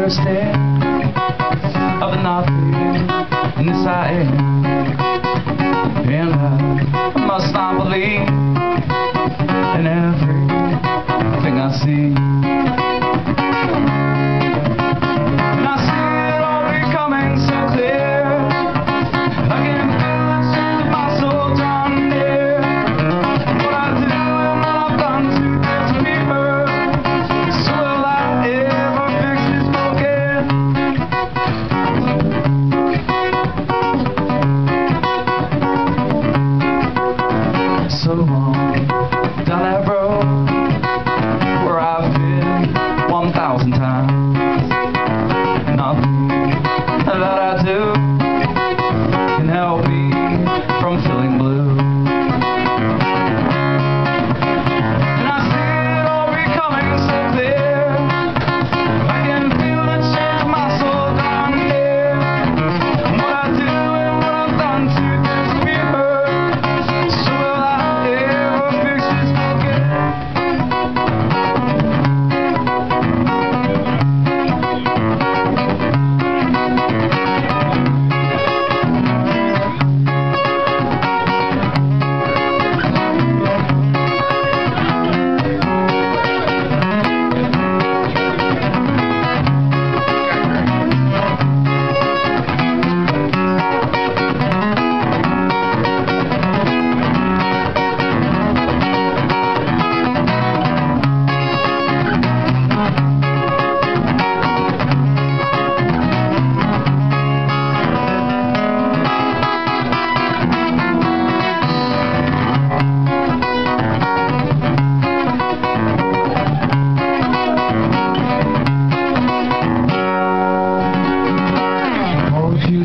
understand of nothing, and this I. so long down that road where I've been 1,000 times. Nothing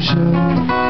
show.